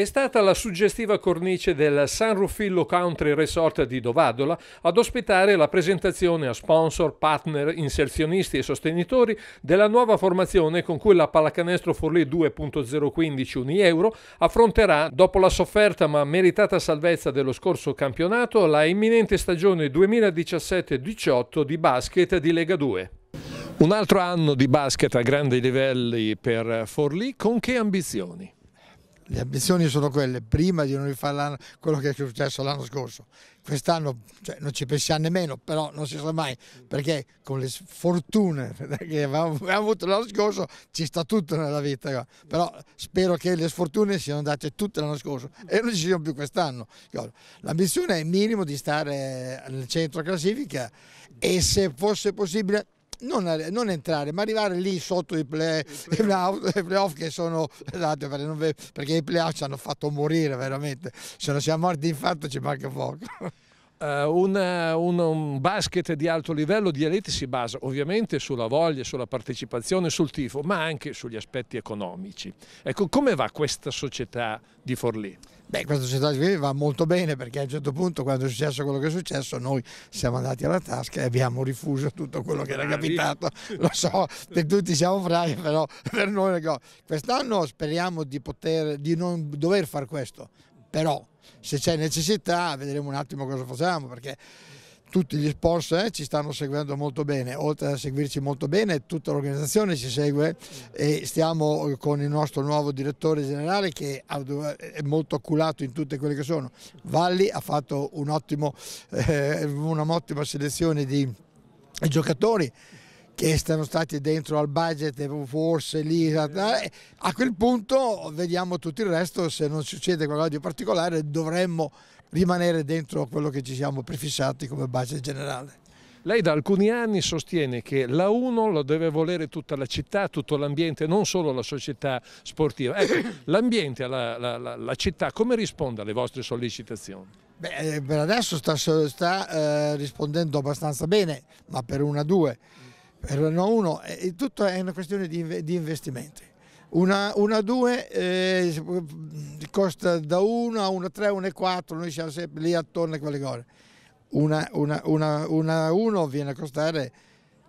È stata la suggestiva cornice del San Ruffillo Country Resort di Dovadola ad ospitare la presentazione a sponsor, partner, inserzionisti e sostenitori della nuova formazione con cui la Pallacanestro Forlì 2.015 Uni Euro affronterà, dopo la sofferta ma meritata salvezza dello scorso campionato, la imminente stagione 2017-18 di basket di Lega 2. Un altro anno di basket a grandi livelli per Forlì, con che ambizioni? Le ambizioni sono quelle, prima di non rifare quello che è successo l'anno scorso. Quest'anno cioè, non ci pensiamo nemmeno, però non si sa mai, perché con le sfortune che avevamo, avuto l'anno scorso ci sta tutto nella vita. Però spero che le sfortune siano andate tutte l'anno scorso e non ci siano più quest'anno. L'ambizione è minimo di stare nel centro classifica e se fosse possibile non, non, entrare, ma arrivare lì sotto i, play, i playoff, play che sono esatto, perché i playoff ci hanno fatto morire veramente. Se non siamo morti infarto ci manca poco. Uh, un, un, un, basket di alto livello di elite si basa ovviamente sulla voglia, sulla partecipazione, sul tifo, ma anche sugli aspetti economici. Ecco, come va questa società di Forlì? Beh, questa società qui va molto bene perché a un certo punto quando è successo quello che è successo noi siamo andati alla tasca e abbiamo rifuso tutto quello che era capitato. Lo so, per tutti siamo bravi, però per noi quest'anno speriamo di, poter, di non dover fare questo, però se c'è necessità vedremo un attimo cosa facciamo perché tutti gli sponsor eh, ci stanno seguendo molto bene, oltre a seguirci molto bene tutta l'organizzazione ci segue e stiamo con il nostro nuovo direttore generale che è molto acculato in tutte quelle che sono. Valli ha fatto un ottimo, eh, un'ottima selezione di giocatori che stanno stati dentro al budget forse lì eh, a quel punto vediamo tutto il resto se non succede qualcosa di particolare dovremmo rimanere dentro quello che ci siamo prefissati come base generale. Lei da alcuni anni sostiene che la 1 lo deve volere tutta la città, tutto l'ambiente, non solo la società sportiva. Ecco, l'ambiente, la, la, la, la, città, come risponde alle vostre sollecitazioni? Beh, eh, per adesso sta, sta eh, rispondendo abbastanza bene, ma per una 2, per una 1, eh, tutto è una questione di, di investimenti. Una, una 2 eh, costa da 1 a 1, 3, 1 e 4, noi siamo sempre lì attorno a quelle cose. Una, una, una, una 1 viene a costare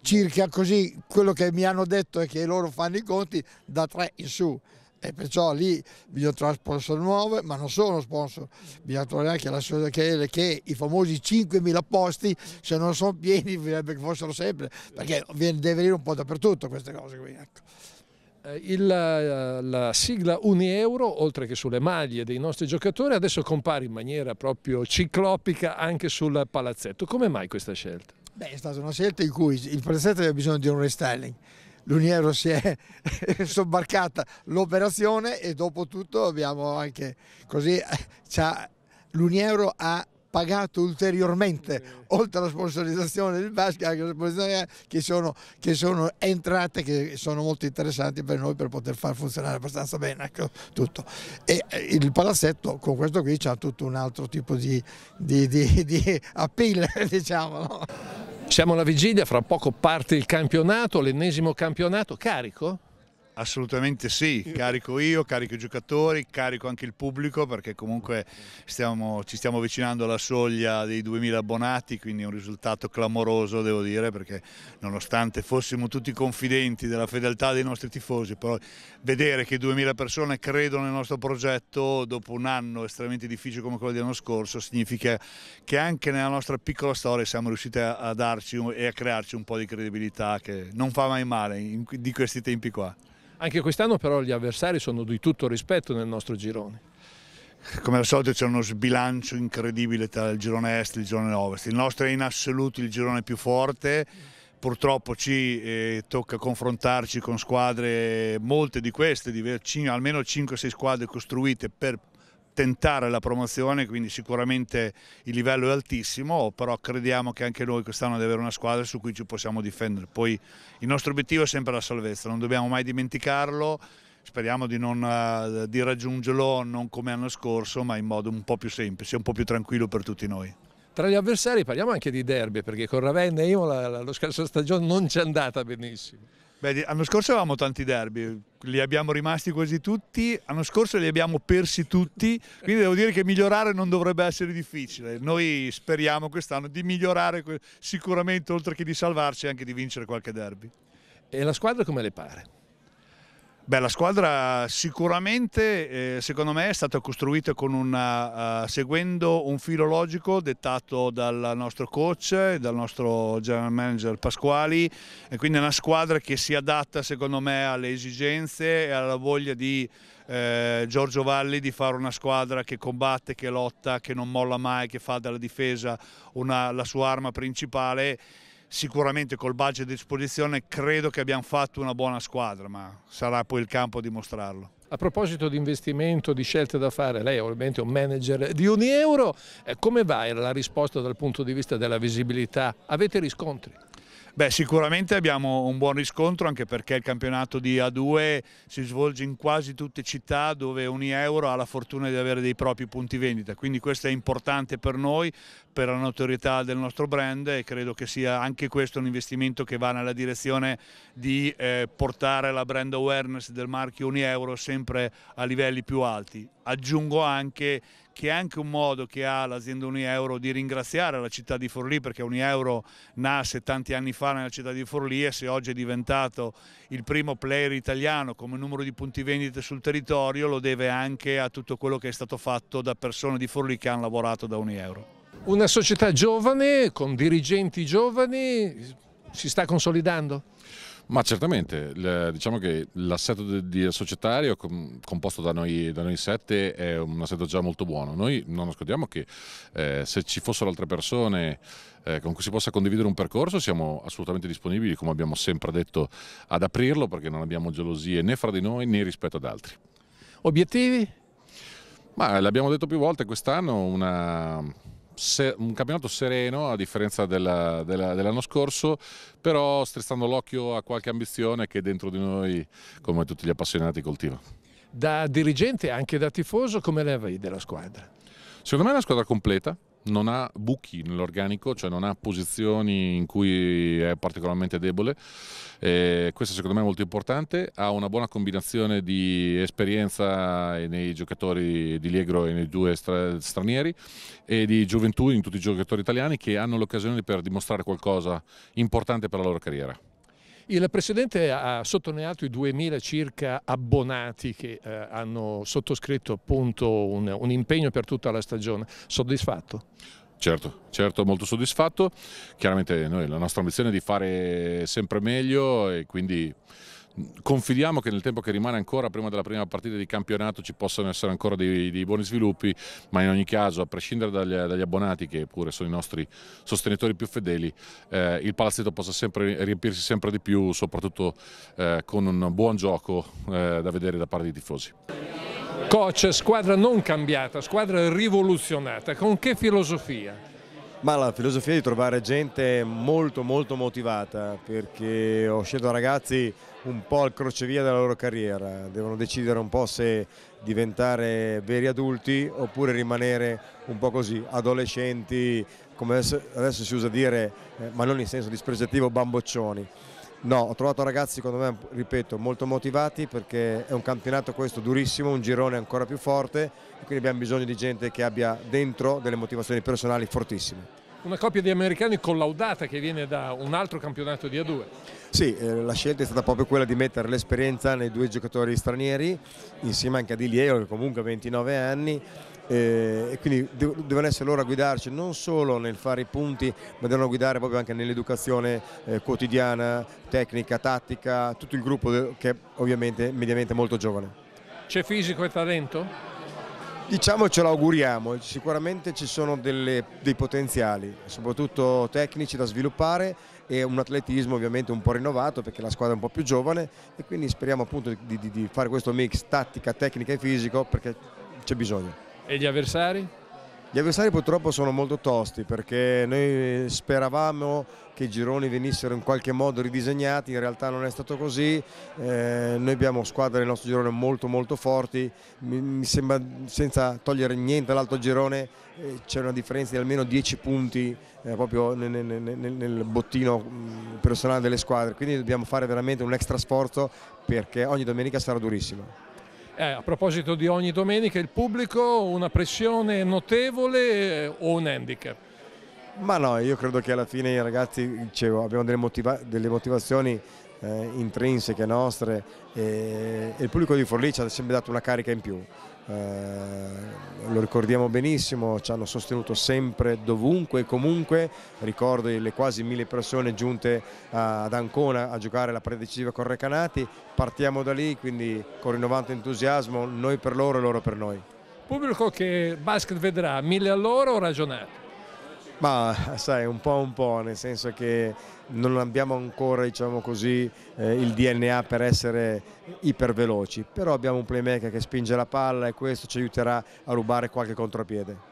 circa così, quello che mi hanno detto è che loro fanno i conti da 3 in su e perciò lì bisogna trovare sponsor nuove, ma non sono sponsor, bisogna trovare anche la, che, che i famosi 5.000 posti, se non sono pieni, bisognerebbe che fossero sempre, perché deve venire un po' dappertutto queste cose qui. Ecco. Eh, il, eh, la sigla Unieuro, oltre che sulle maglie dei nostri giocatori, adesso compare in maniera proprio ciclopica anche sul palazzetto. Come mai questa scelta? Beh, è stata una scelta in cui il palazzetto aveva bisogno di un restyling. L'Uniero si è sobbarcata l'operazione e dopo tutto abbiamo anche così, eh, l'Uniero ha pagato ulteriormente, oltre alla sponsorizzazione del basket, anche le sponsorizzazioni che sono, che sono entrate che sono molto interessanti per noi per poter far funzionare abbastanza bene ecco, tutto. E eh, il palazzetto con questo qui c'ha tutto un altro tipo di, di, di, di appeal, diciamo. No? Siamo alla vigilia, fra poco parte il campionato, l'ennesimo campionato, carico? Assolutamente sì, carico io, carico i giocatori, carico anche il pubblico perché comunque stiamo, ci stiamo avvicinando alla soglia dei 2000 abbonati, quindi è un risultato clamoroso devo dire perché nonostante fossimo tutti confidenti della fedeltà dei nostri tifosi, però vedere che 2000 persone credono nel nostro progetto dopo un anno estremamente difficile come quello dell'anno scorso significa che anche nella nostra piccola storia siamo riusciti a, darci e a crearci un po' di credibilità che non fa mai male di questi tempi qua. Anche quest'anno però gli avversari sono di tutto rispetto nel nostro girone. Come al solito c'è uno sbilancio incredibile tra il girone est e il girone ovest. Il nostro è in assoluto il girone più forte, purtroppo ci eh, tocca confrontarci con squadre, molte di queste, di, almeno 5-6 squadre costruite per tentare la promozione, quindi sicuramente il livello è altissimo, però crediamo che anche noi quest'anno di avere una squadra su cui ci possiamo difendere. Poi il nostro obiettivo è sempre la salvezza, non dobbiamo mai dimenticarlo, speriamo di, non, uh, di raggiungerlo non come l'anno scorso, ma in modo un po' più semplice, un po' più tranquillo per tutti noi. Tra gli avversari parliamo anche di derby, perché con Ravenna e Imola la, la scorsa stagione non ci è andata benissimo. Beh, l'anno scorso avevamo tanti derby, li abbiamo rimasti quasi tutti, l'anno scorso li abbiamo persi tutti, quindi devo dire che migliorare non dovrebbe essere difficile. Noi speriamo quest'anno di migliorare sicuramente, oltre che di salvarci, anche di vincere qualche derby. E la squadra come le pare? Beh, la squadra sicuramente, eh, secondo me, è stata costruita una, uh, seguendo un filo logico dettato dal nostro coach, dal nostro general manager Pasquali, e quindi è una squadra che si adatta, secondo me, alle esigenze e alla voglia di eh, Giorgio Valli di fare una squadra che combatte, che lotta, che non molla mai, che fa della difesa una, la sua arma principale sicuramente col budget a disposizione credo che abbiamo fatto una buona squadra, ma sarà poi il campo a dimostrarlo. A proposito di investimento, di scelte da fare, lei è ovviamente un manager di Unieuro, eh, come va la risposta dal punto di vista della visibilità? Avete riscontri? Beh, sicuramente abbiamo un buon riscontro anche perché il campionato di A2 si svolge in quasi tutte città dove ogni euro ha la fortuna di avere dei propri punti vendita, quindi questo è importante per noi, per la notorietà del nostro brand e credo che sia anche questo un investimento che va nella direzione di eh, portare la brand awareness del marchio Unieuro sempre a livelli più alti. Aggiungo anche che è anche un modo che ha l'azienda Unieuro di ringraziare la città di Forlì perché Unieuro nasce tanti anni fa nella città di Forlì e se oggi è diventato il primo player italiano come numero di punti vendite sul territorio lo deve anche a tutto quello che è stato fatto da persone di Forlì che hanno lavorato da Unieuro. Una società giovane, con dirigenti giovani, si sta consolidando? Ma certamente, diciamo che l'assetto societario composto da noi, da noi, sette è un assetto già molto buono. Noi non nascondiamo che eh, se ci fossero altre persone eh, con cui si possa condividere un percorso siamo assolutamente disponibili, come abbiamo sempre detto, ad aprirlo perché non abbiamo gelosie né fra di noi né rispetto ad altri. Obiettivi? Ma l'abbiamo detto più volte, quest'anno una un campionato sereno a differenza dell'anno della, dell scorso, però strizzando l'occhio a qualche ambizione che dentro di noi, come tutti gli appassionati, coltiva. Da dirigente e anche da tifoso, come la vedi la squadra? Secondo me è una squadra completa, non ha buchi nell'organico, cioè non ha posizioni in cui è particolarmente debole. E questo secondo me è molto importante, ha una buona combinazione di esperienza nei giocatori di Liegro e nei due stranieri e di gioventù in tutti i giocatori italiani che hanno l'occasione per dimostrare qualcosa importante per la loro carriera. Il Presidente ha sottolineato i 2000 circa abbonati che eh, hanno sottoscritto appunto un, un impegno per tutta la stagione. Soddisfatto? Certo, certo, molto soddisfatto. Chiaramente noi, la nostra ambizione è di fare sempre meglio e quindi Confidiamo che nel tempo che rimane ancora prima della prima partita di campionato ci possano essere ancora dei, dei buoni sviluppi, ma in ogni caso, a prescindere dagli, dagli, abbonati, che pure sono i nostri sostenitori più fedeli, eh, il palazzetto possa sempre riempirsi sempre di più, soprattutto eh, con un buon gioco eh, da vedere da parte dei tifosi. Coach, squadra non cambiata, squadra rivoluzionata, con che filosofia? Ma la filosofia è di trovare gente molto molto motivata perché ho scelto ragazzi un po' al crocevia della loro carriera, devono decidere un po' se diventare veri adulti oppure rimanere un po' così, adolescenti, come adesso, si usa dire, eh, ma non in senso dispregiativo, bamboccioni. No, ho trovato ragazzi secondo me, ripeto, molto motivati perché è un campionato questo durissimo, un girone ancora più forte quindi abbiamo bisogno di gente che abbia dentro delle motivazioni personali fortissime. Una coppia di americani collaudata che viene da un altro campionato di A2. Sì, eh, la scelta è stata proprio quella di mettere l'esperienza nei due giocatori stranieri, insieme anche a Di che comunque ha 29 anni eh, e quindi devono essere loro a guidarci non solo nel fare i punti ma devono guidare proprio anche nell'educazione eh, quotidiana, tecnica, tattica, tutto il gruppo che ovviamente è mediamente molto giovane. C'è fisico e talento? Diciamo ce l'auguriamo, sicuramente ci sono delle, dei potenziali, soprattutto tecnici da sviluppare e un atletismo ovviamente un po' rinnovato perché la squadra è un po' più giovane e quindi speriamo appunto di, di, di fare questo mix tattica, tecnica e fisico perché c'è bisogno. E gli avversari? Gli avversari purtroppo sono molto tosti perché noi speravamo che i gironi venissero in qualche modo ridisegnati, in realtà non è stato così, eh, noi abbiamo squadre nel nostro girone molto molto forti, mi, mi sembra senza togliere niente all'altro girone eh, c'è una differenza di almeno 10 punti eh, proprio nel, nel, nel, nel bottino mm, personale delle squadre, quindi dobbiamo fare veramente un extra sforzo perché ogni domenica sarà durissimo. Eh, a proposito di ogni domenica, il pubblico una pressione notevole eh, o un handicap? Ma no, io credo che alla fine i ragazzi dicevo, abbiamo delle, motiva delle motivazioni eh, intrinseche nostre e, e il pubblico di Forlì ci ha sempre dato una carica in più. Eh, lo ricordiamo benissimo, ci hanno sostenuto sempre, dovunque e comunque, ricordo le quasi mille persone giunte ad Ancona a giocare la predecisiva con Recanati, partiamo da lì, quindi con rinnovato entusiasmo, noi per loro e loro per noi. Pubblico che basket vedrà, mille all'ora o ragionato? Ma sai, un po' un po', nel senso che non abbiamo ancora diciamo così, eh, il DNA per essere iperveloci, però abbiamo un playmaker che spinge la palla e questo ci aiuterà a rubare qualche contropiede.